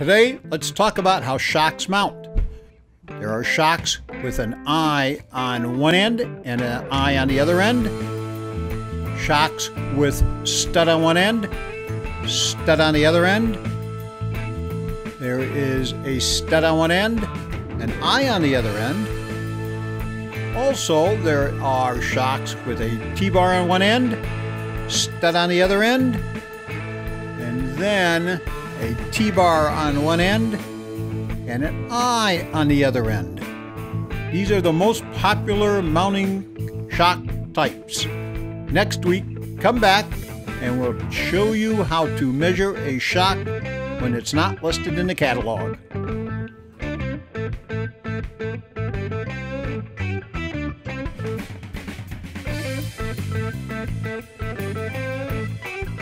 Today, let's talk about how shocks mount. There are shocks with an eye on one end and an eye on the other end. Shocks with stud on one end, stud on the other end. There is a stud on one end, an eye on the other end. Also, there are shocks with a T-bar on one end, stud on the other end, and then a T-bar on one end and an eye on the other end. These are the most popular mounting shock types. Next week, come back and we'll show you how to measure a shock when it's not listed in the catalog.